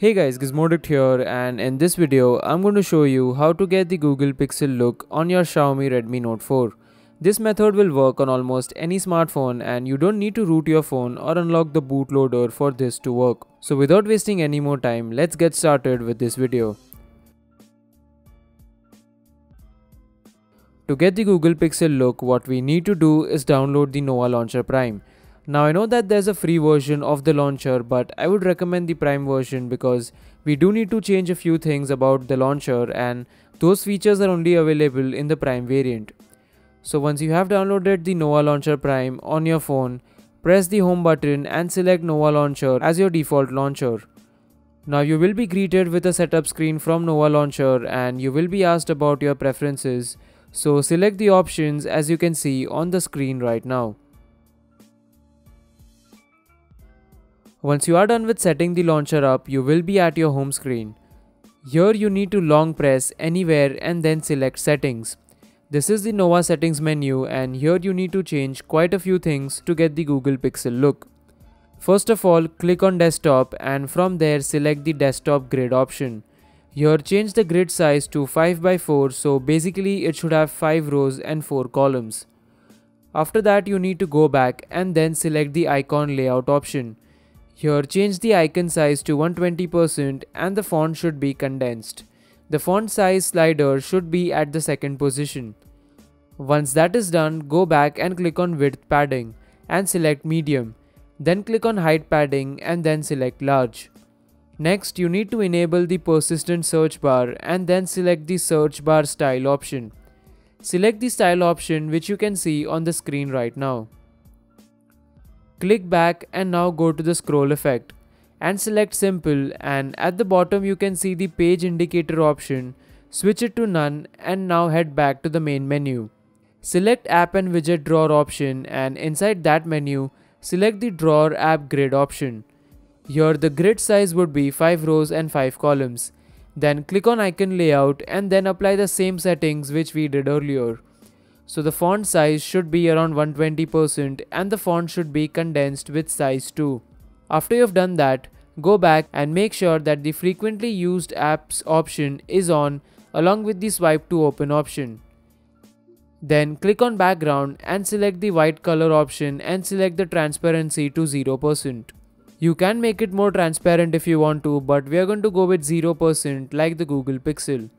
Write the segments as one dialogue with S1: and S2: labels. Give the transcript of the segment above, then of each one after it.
S1: Hey guys, Gizmoddict here and in this video I'm going to show you how to get the Google Pixel look on your Xiaomi Redmi Note 4. This method will work on almost any smartphone and you don't need to root your phone or unlock the bootloader for this to work. So without wasting any more time, let's get started with this video. To get the Google Pixel look, what we need to do is download the Nova Launcher Prime. Now I know that there's a free version of the launcher but I would recommend the Prime version because we do need to change a few things about the launcher and those features are only available in the Prime variant. So once you have downloaded the Nova Launcher Prime on your phone, press the home button and select Nova Launcher as your default launcher. Now you will be greeted with a setup screen from Nova Launcher and you will be asked about your preferences. So select the options as you can see on the screen right now. Once you are done with setting the launcher up, you will be at your home screen. Here you need to long press anywhere and then select settings. This is the Nova settings menu and here you need to change quite a few things to get the Google Pixel look. First of all, click on desktop and from there select the desktop grid option. Here change the grid size to 5x4 so basically it should have 5 rows and 4 columns. After that you need to go back and then select the icon layout option. Here change the icon size to 120% and the font should be condensed. The font size slider should be at the second position. Once that is done, go back and click on width padding and select medium. Then click on height padding and then select large. Next, you need to enable the persistent search bar and then select the search bar style option. Select the style option which you can see on the screen right now. Click back and now go to the scroll effect and select simple and at the bottom you can see the page indicator option. Switch it to none and now head back to the main menu. Select app and widget drawer option and inside that menu select the drawer app grid option. Here the grid size would be 5 rows and 5 columns. Then click on icon layout and then apply the same settings which we did earlier. So the font size should be around 120% and the font should be condensed with size 2. After you've done that, go back and make sure that the frequently used apps option is on along with the swipe to open option. Then click on background and select the white color option and select the transparency to 0%. You can make it more transparent if you want to but we are going to go with 0% like the Google Pixel.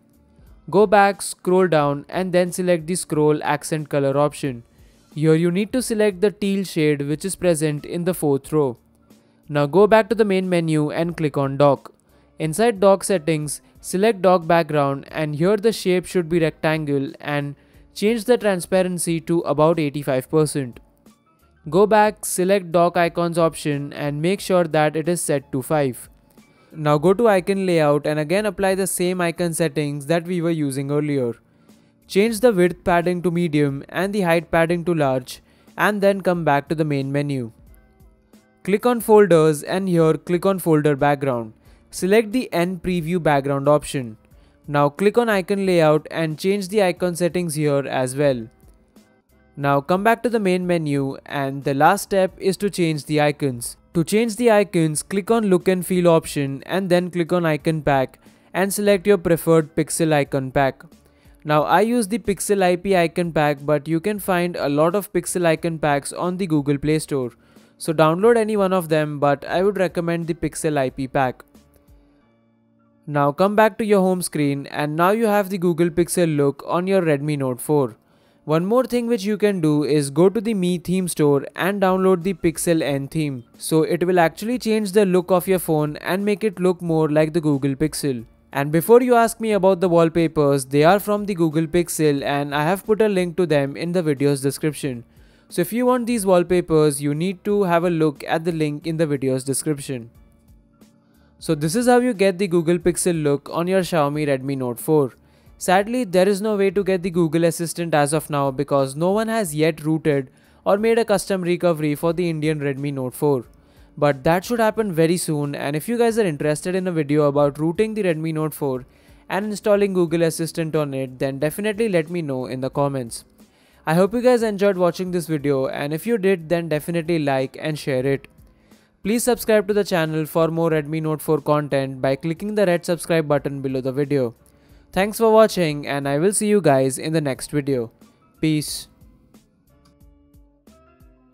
S1: Go back, scroll down and then select the scroll accent color option. Here you need to select the teal shade which is present in the fourth row. Now go back to the main menu and click on dock. Inside dock settings, select dock background and here the shape should be rectangle and change the transparency to about 85%. Go back, select dock icons option and make sure that it is set to 5. Now go to icon layout and again apply the same icon settings that we were using earlier. Change the width padding to medium and the height padding to large and then come back to the main menu. Click on folders and here click on folder background. Select the N preview background option. Now click on icon layout and change the icon settings here as well. Now come back to the main menu and the last step is to change the icons. To change the icons, click on look and feel option and then click on icon pack and select your preferred pixel icon pack. Now I use the Pixel IP icon pack but you can find a lot of pixel icon packs on the Google Play Store. So download any one of them but I would recommend the Pixel IP pack. Now come back to your home screen and now you have the Google Pixel look on your Redmi Note 4. One more thing which you can do is go to the Mi theme store and download the Pixel N theme. So it will actually change the look of your phone and make it look more like the Google Pixel. And before you ask me about the wallpapers, they are from the Google Pixel and I have put a link to them in the video's description. So if you want these wallpapers, you need to have a look at the link in the video's description. So this is how you get the Google Pixel look on your Xiaomi Redmi Note 4. Sadly, there is no way to get the Google Assistant as of now because no one has yet rooted or made a custom recovery for the Indian Redmi Note 4. But that should happen very soon and if you guys are interested in a video about rooting the Redmi Note 4 and installing Google Assistant on it then definitely let me know in the comments. I hope you guys enjoyed watching this video and if you did then definitely like and share it. Please subscribe to the channel for more Redmi Note 4 content by clicking the red subscribe button below the video. Thanks for watching and I will see you guys in the next video. Peace.